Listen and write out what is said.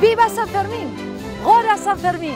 ¡Viva San Fermín! ¡Gora San Fermín!